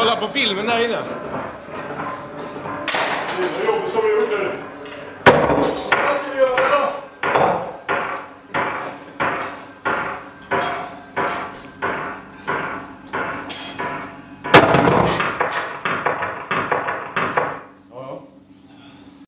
Kolla på filmen där inne.